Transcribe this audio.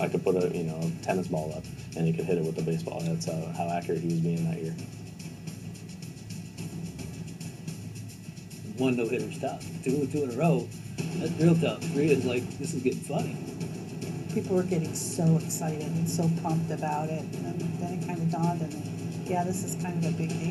I could put a you know tennis ball up and he could hit it with a baseball. That's how, how accurate he was being that year. One no hitter stop, Two, two in a row, that's real tough. Three is like, this is getting funny. People were getting so excited and so pumped about it, and then it kind of dawned on me, yeah, this is kind of a big deal.